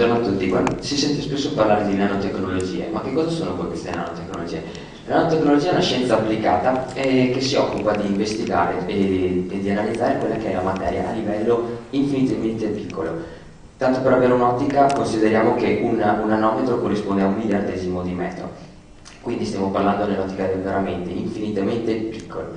Buongiorno a tutti, si sente spesso parlare di nanotecnologie, ma che cosa sono poi queste nanotecnologie? La nanotecnologia è una scienza applicata eh, che si occupa di investigare e, e, di analizzare quella che è la materia a livello infinitamente piccolo. Tanto per avere un'ottica, consideriamo che un, un nanometro corrisponde a un miliardesimo di metro, quindi stiamo parlando nell'ottica del veramente infinitamente piccolo.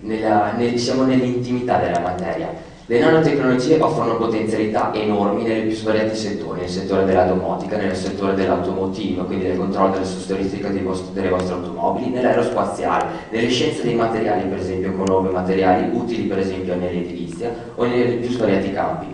Nella, nel, siamo nell'intimità della materia. Le nanotecnologie offrono potenzialità enormi nei più svariati settori, nel settore della domotica, nel settore dell'automotivo, quindi del controllo della sostituistica delle vostre automobili, nell'aerospaziale, nelle scienze dei materiali, per esempio con nuovi materiali utili per esempio nell'edilizia o nei più svariati campi.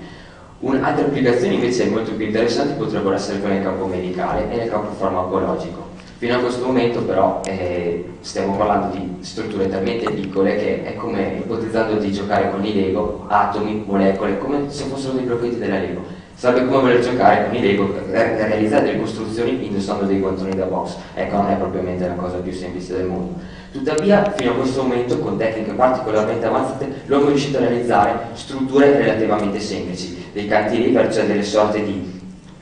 Un, altre applicazioni invece molto più interessanti potrebbero essere quelle nel campo medicale e nel campo farmacologico. Fino a questo momento però eh, stiamo parlando di strutture talmente piccole che è come ipotizzando di giocare con i Lego, atomi, molecole, come se fossero dei blocchetti della Lego. Sarebbe come voler giocare con i Lego, realizzare delle costruzioni indossando dei controlli da box. Ecco, non è propriamente la cosa più semplice del mondo. Tuttavia, fino a questo momento, con tecniche particolarmente avanzate, l'uomo è riuscito a realizzare strutture relativamente semplici, dei cantilever, cioè delle sorte di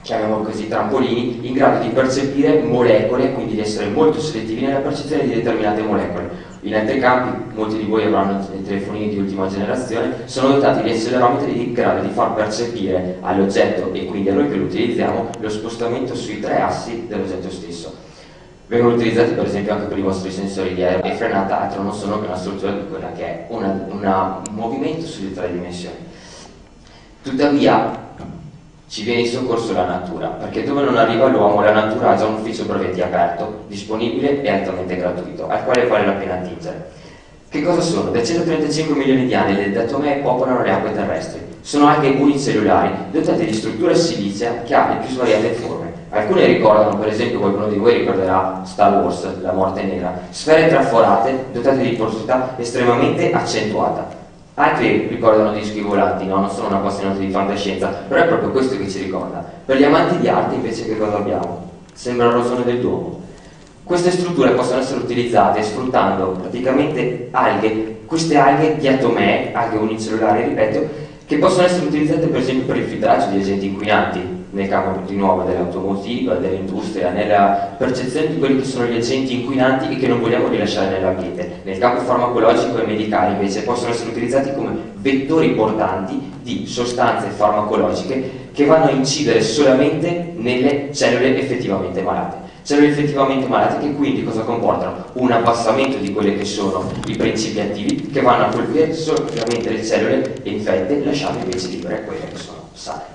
chiamiamolo così, trampolini, in grado di percepire molecole, quindi di essere molto selettivi nella percezione di determinate molecole. In altri campi, molti di voi avranno dei telefonini di ultima generazione, sono dotati di accelerometri in grado di far percepire all'oggetto e quindi a noi che lo utilizziamo lo spostamento sui tre assi dell'oggetto stesso. Vengono utilizzati per esempio anche per i vostri sensori di aereo e frenata, altro non sono che una struttura di quella che è un movimento sulle tre dimensioni. Tuttavia, ci viene in soccorso la natura, perché dove non arriva l'uomo la natura ha già un ufficio brevetti aperto, disponibile e altamente gratuito, al quale vale la pena attingere. Che cosa sono? Da 135 milioni di anni le datomee popolano le acque terrestri. Sono alghe unicellulari, dotate di struttura silicea che ha le più svariate forme. Alcune ricordano, per esempio qualcuno di voi ricorderà Star Wars, la morte nera, sfere traforate dotate di porosità estremamente accentuata. Altri ricordano dischi volanti, no? non sono un appassionato di fantascienza, però è proprio questo che ci ricorda. Per gli amanti di arte invece che cosa abbiamo? Sembra il rosone del Duomo. Queste strutture possono essere utilizzate sfruttando praticamente alghe, queste alghe diatomee, alghe unicellulari, ripeto, che possono essere utilizzate per esempio per il filtraggio di agenti inquinanti, nel campo di nuovo dell'automotiva, dell'industria, nella percezione di quelli che sono gli agenti inquinanti e che non vogliamo rilasciare nell'ambiente. Nel campo farmacologico e medicale invece possono essere utilizzati come vettori portanti di sostanze farmacologiche che vanno a incidere solamente nelle cellule effettivamente malate. Cellule effettivamente malate che quindi cosa comportano? Un abbassamento di quelli che sono i principi attivi che vanno a colpire solamente le cellule infette lasciando invece libere quelle che sono sane.